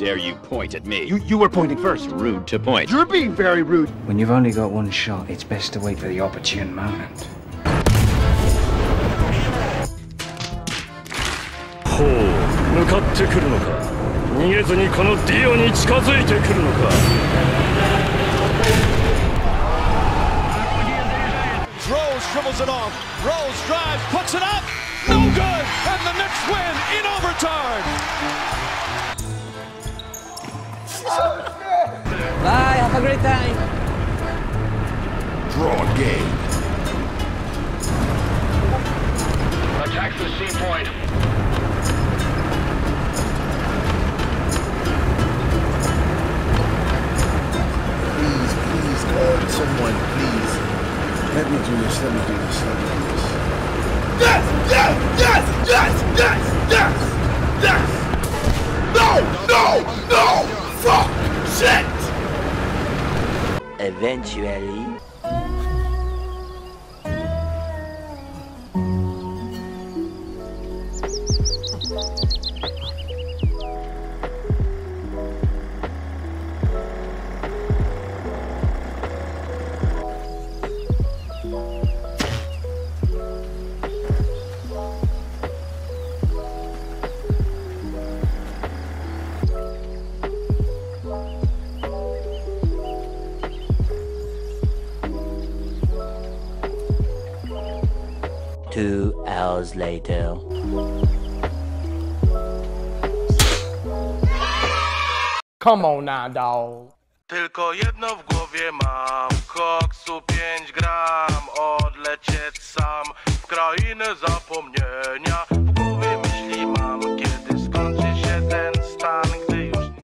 dare you point at me? You, you were pointing first. rude to point. You're being very rude. When you've only got one shot, it's best to wait for the opportune moment. ほう向かってくるのか逃げずにこのディオに近づいてくるのか Rose dribbles it off. Rose drives, puts it up. No good. And the Knicks win in overtime. Have a great time. Draw game. Attack the C point Please, please, God, someone, please. Let me do this, let me do this, let me do this. Yes! Yes! Yes! Yes! Yes! Yes! Yes! No! No! No! Fuck! Shit! Eventually. Two hours later. Come on now, dog. Tylko jedno w głowie mam Koksu 5 gram Odlecieć sam W krainę zapomnienia